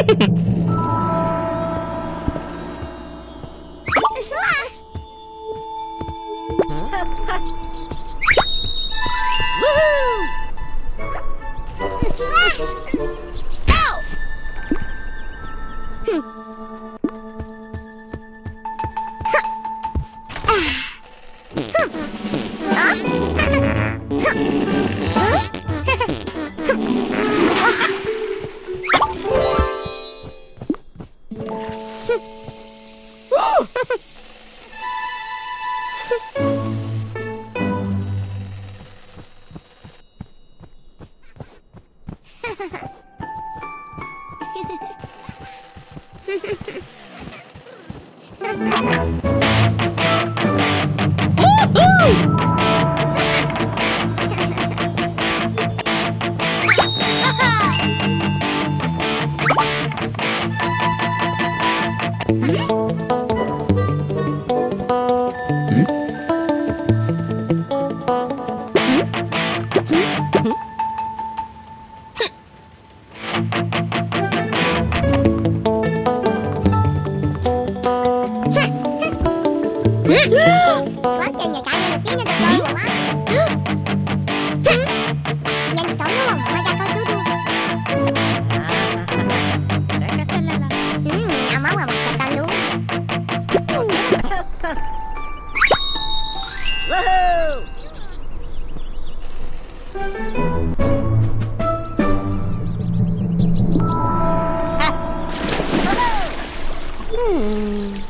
Quá 맞겠냐 당연히 뛰는 거 Hmm.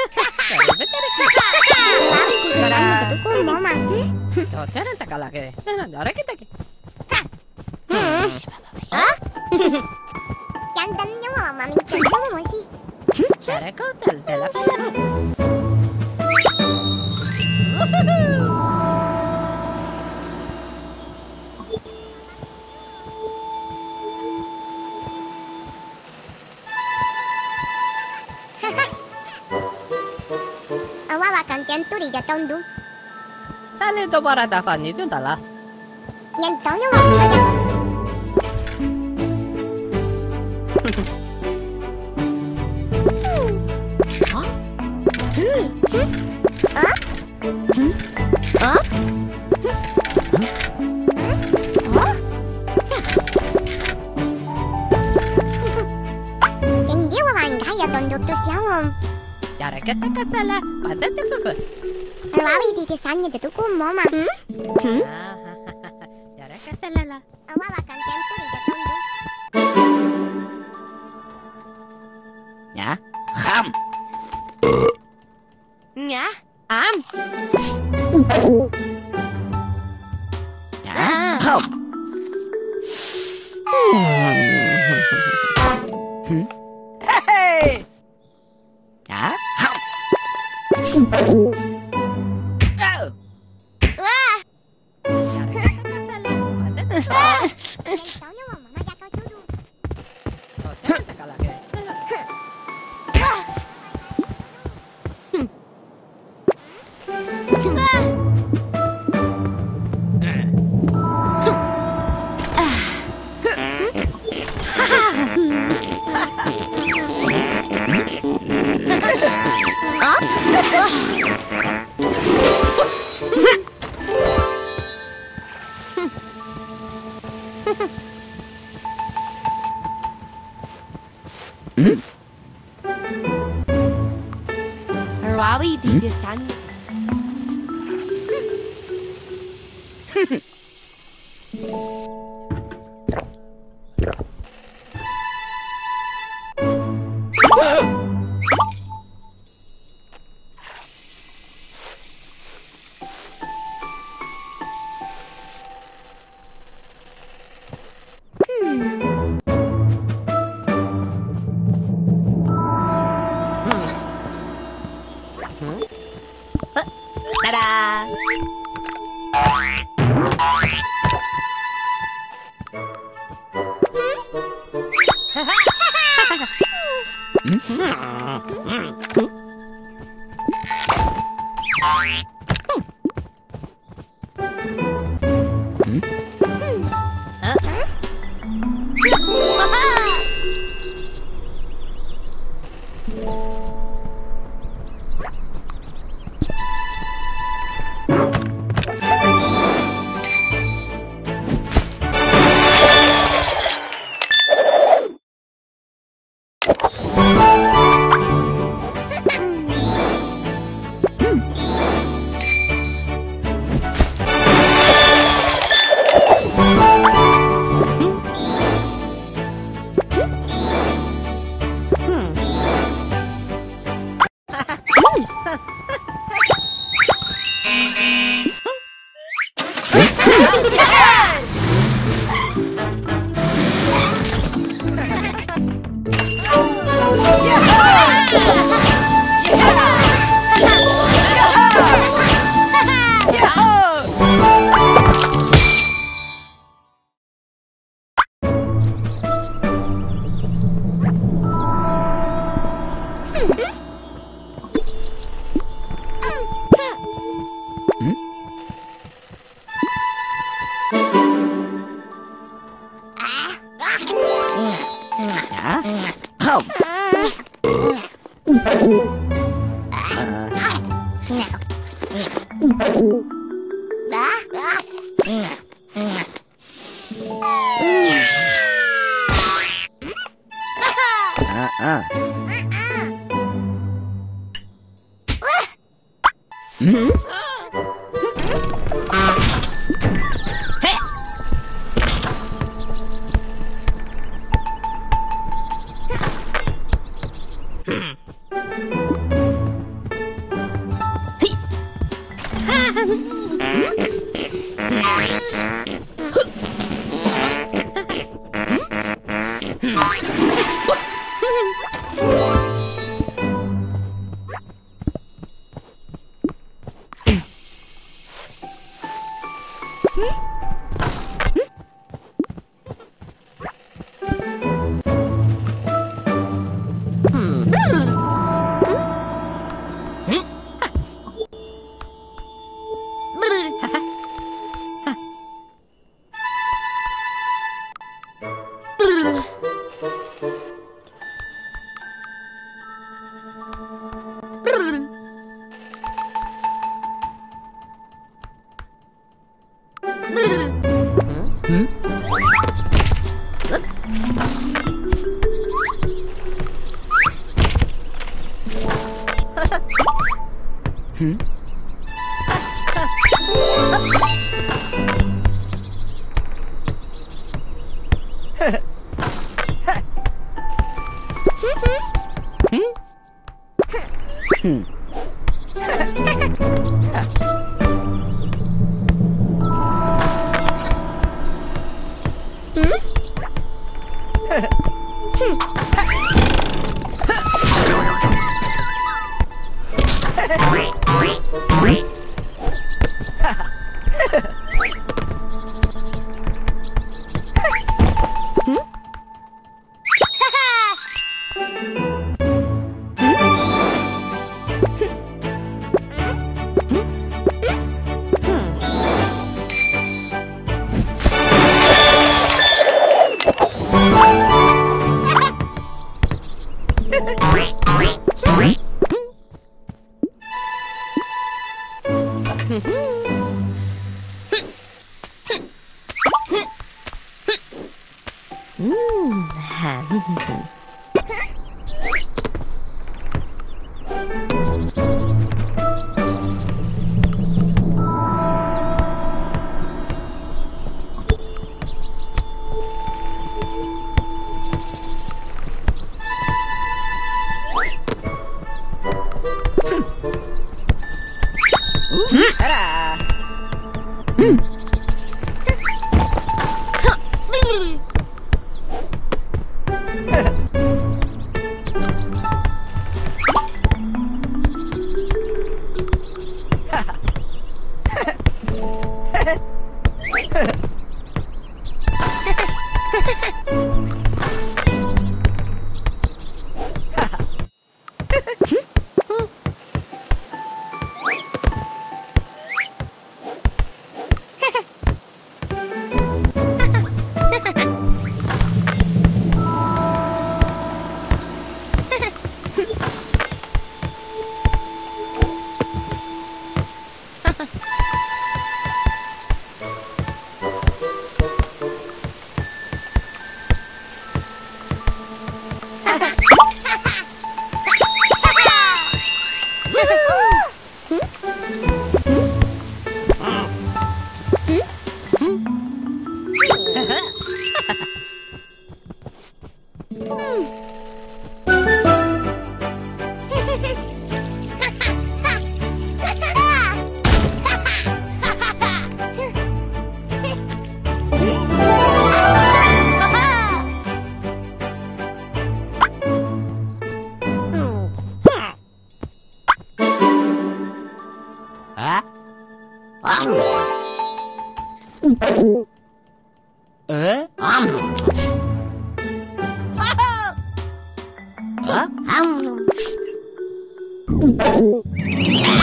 Jangan tanya mama, minta kamu sih. Cara kau tel tel apa? 点多的东东。他那都把那打发，你就打了。你等啊玩漂亮。Don't do too soon. Daragata kasala, pazete fufu. Wawi dite sanya de tuku moma. Hmm? Darakasalala. la. Awawa kantemtori de tondu. Ya? Am. Ya? Am. Ya? ham. 三哼哼 Hmm? Hmm? Hmm? Música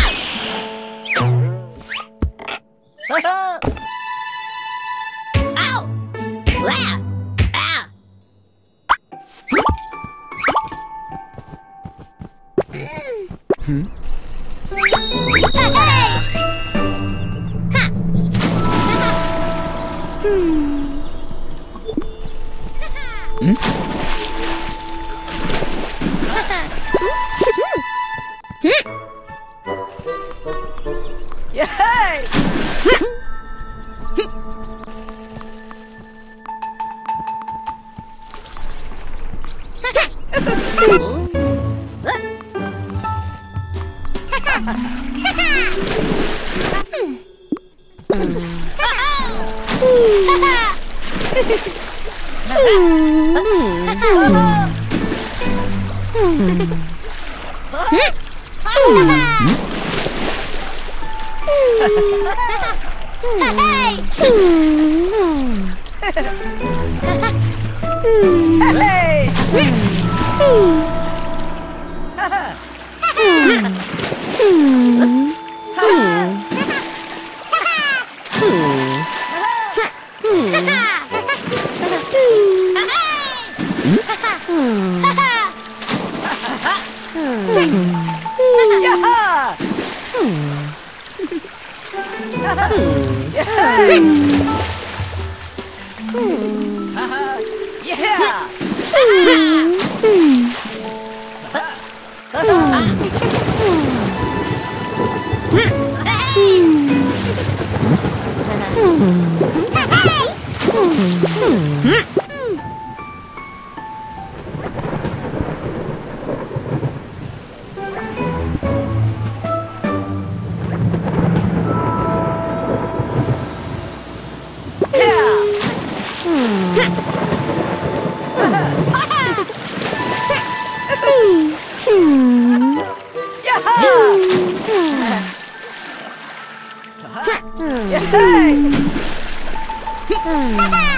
嗯。Hmm. Hey! Hmm.